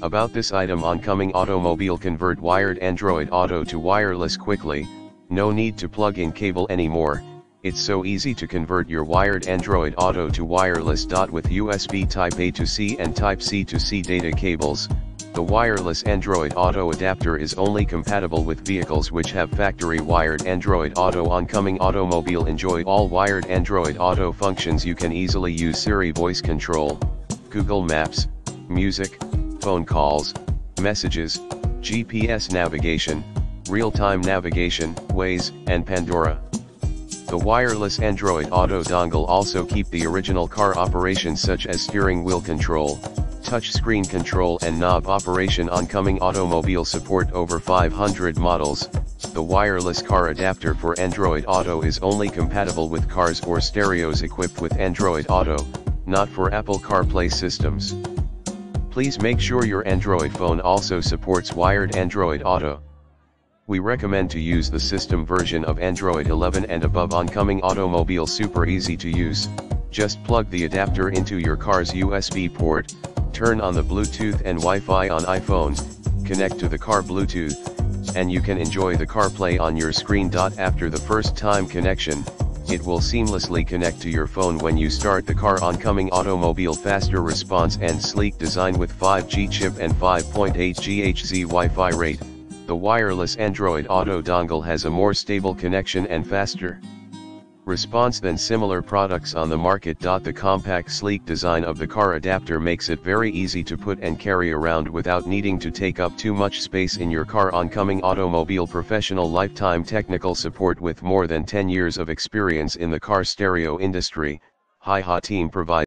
About this item oncoming automobile convert wired Android Auto to wireless quickly, no need to plug in cable anymore, it's so easy to convert your wired Android Auto to wireless. With USB Type A to C and Type C to C data cables, the wireless Android Auto adapter is only compatible with vehicles which have factory wired Android Auto. Oncoming automobile enjoy all wired Android Auto functions you can easily use Siri voice control, Google Maps, music, phone calls, messages, GPS navigation, real-time navigation, Waze, and Pandora. The wireless Android Auto dongle also keep the original car operations such as steering wheel control, touchscreen control and knob operation oncoming automobile support over 500 models. The wireless car adapter for Android Auto is only compatible with cars or stereos equipped with Android Auto, not for Apple CarPlay systems. Please make sure your Android phone also supports wired Android Auto. We recommend to use the system version of Android 11 and above oncoming automobile super easy to use, just plug the adapter into your car's USB port, turn on the Bluetooth and Wi-Fi on iPhone, connect to the car Bluetooth, and you can enjoy the CarPlay on your screen. After the first time connection, it will seamlessly connect to your phone when you start the car. Oncoming automobile faster response and sleek design with 5G chip and 5.8 GHz Wi-Fi rate, the wireless Android Auto dongle has a more stable connection and faster response than similar products on the market. The compact sleek design of the car adapter makes it very easy to put and carry around without needing to take up too much space in your car oncoming automobile professional lifetime technical support with more than 10 years of experience in the car stereo industry, Hieha team provides